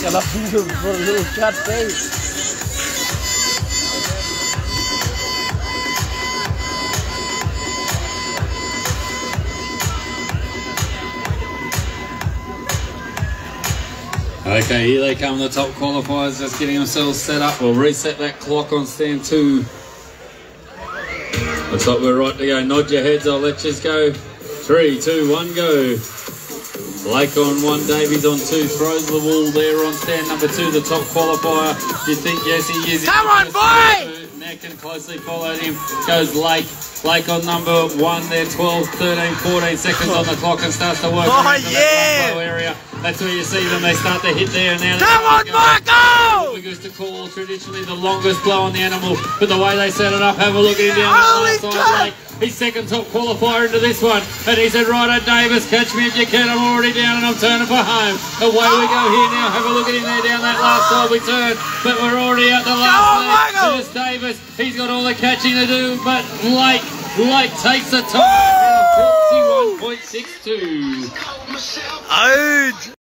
for a little cut too. Okay, here they come, the top qualifiers, just getting themselves set up. We'll reset that clock on stand two. Looks like we're right to go. Nod your heads, I'll let you go. Three, two, one, go. Blake on one, Davies on two, throws the wall there on stand number two, the top qualifier. You think, yes, he is. Come on, boy! Neck and closely followed him goes Lake. Lake on number one there, 12, 13, 14 seconds on the clock and starts to work Oh, yeah! that area. That's where you see them. They start to hit there and now. Come on. Michael! Used to call traditionally the longest blow on the animal, but the way they set it up, have a look at him down Holy the last. Lake. He's second top qualifier into this one, and he said, "Righto, Davis, catch me if you can. I'm already down and I'm turning for home." Away we go here now. Have a look at him there down that last side we turn, but we're already at the last on, leg. Here's Davis. He's got all the catching to do, but Lake, Lake takes the time. Woo! 41.62. Ouch!